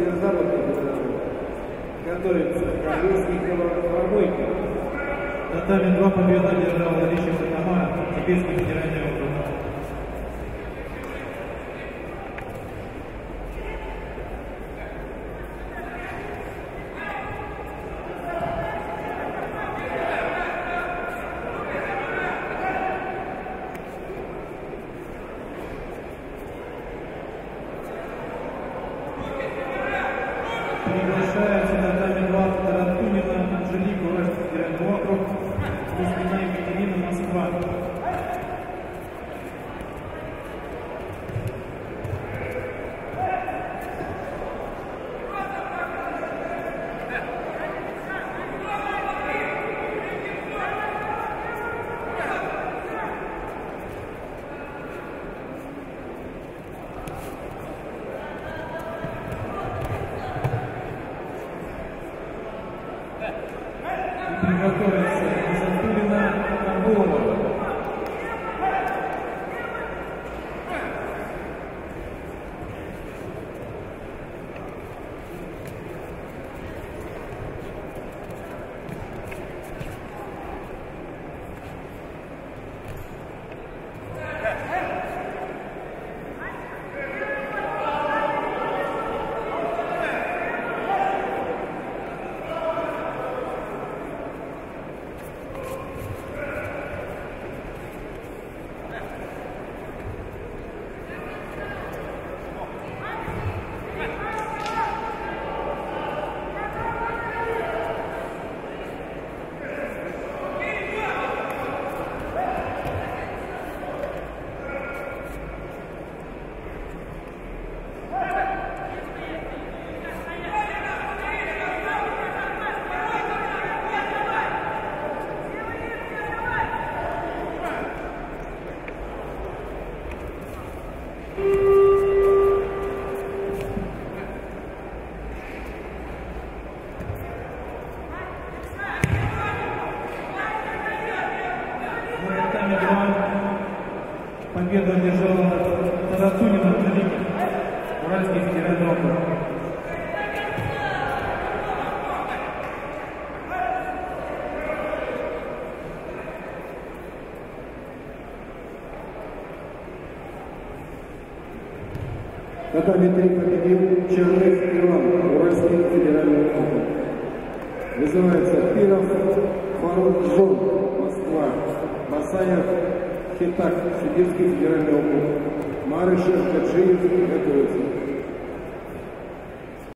две заработки готовится Карловский филармоники. Татами два победы одержал Лещев Тамара, Сибирский федеральный округ. Приглашается татами Creo que 何? номер два. Победу одержала Тарасунина Анжелика, Уральский федеральный округ. Три победил Черных Иван, Уральский федеральный округ. Вызывается Пиров Фарджон, 2. Басаев Хитак, Сибирский федеральный округ. Марышев Каджиев готовится.